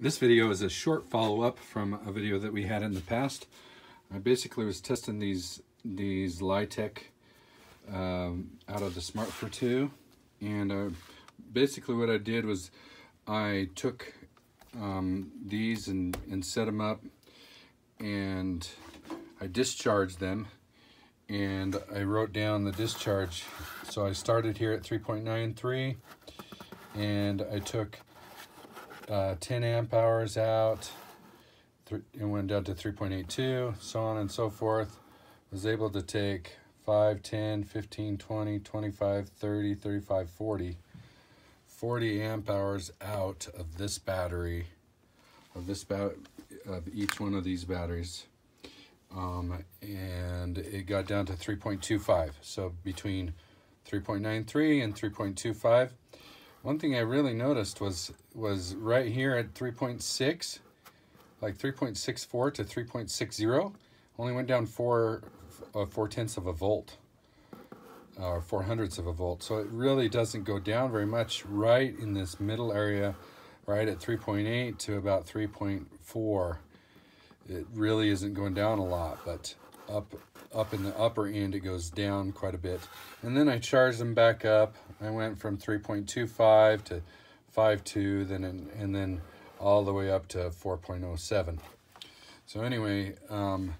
This video is a short follow-up from a video that we had in the past. I basically was testing these these Li-Tec um, out of the Smart Fortwo and uh, basically what I did was I took um, these and, and set them up and I discharged them and I wrote down the discharge. So I started here at 3.93 and I took uh, 10 amp hours out and went down to 3.82 so on and so forth. Was able to take 5 10 15 20 25 30 35 40 40 amp hours out of this battery of this bat of each one of these batteries. Um, and it got down to 3.25 so between 3.93 and 3.25 one thing I really noticed was was right here at 3.6, like 3.64 to 3.60, only went down four uh, four tenths of a volt, or four hundredths of a volt. So it really doesn't go down very much. Right in this middle area, right at 3.8 to about 3.4, it really isn't going down a lot, but up up in the upper end it goes down quite a bit. And then I charged them back up. I went from 3.25 to 5.2 then and, and then all the way up to 4.07 so anyway um,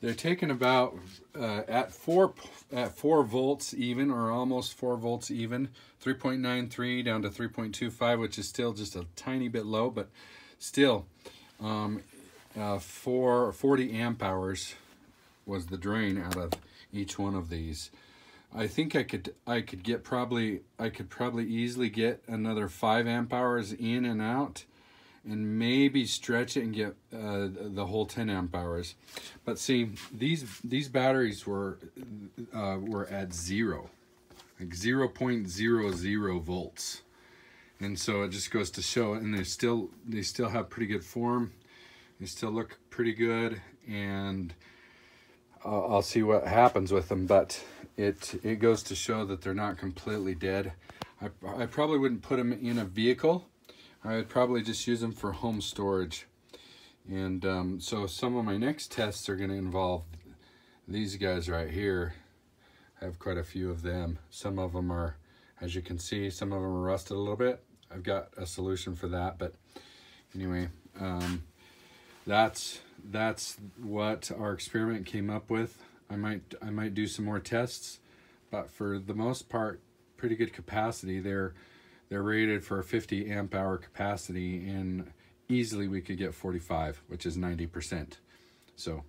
they're taking about uh, at four at four volts even or almost four volts even 3.93 down to 3.25 which is still just a tiny bit low but still um, uh, for 40 amp hours was the drain out of each one of these. I think I could I could get probably I could probably easily get another five amp hours in and out and maybe stretch it and get uh, the whole 10 amp hours. But see, these these batteries were uh, were at zero, like 0 0.00 volts. And so it just goes to show, and they still they still have pretty good form. They still look pretty good, and I'll, I'll see what happens with them, but it it goes to show that they're not completely dead. I, I probably wouldn't put them in a vehicle. I would probably just use them for home storage. And um, so some of my next tests are going to involve these guys right here. I have quite a few of them. Some of them are, as you can see, some of them are rusted a little bit. I've got a solution for that, but anyway, um, that's that's what our experiment came up with. I might I might do some more tests, but for the most part, pretty good capacity. They're they're rated for a 50 amp hour capacity, and easily we could get 45, which is 90%. So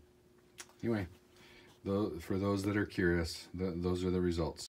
anyway, for those that are curious, those are the results.